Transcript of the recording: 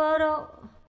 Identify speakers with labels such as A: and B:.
A: pero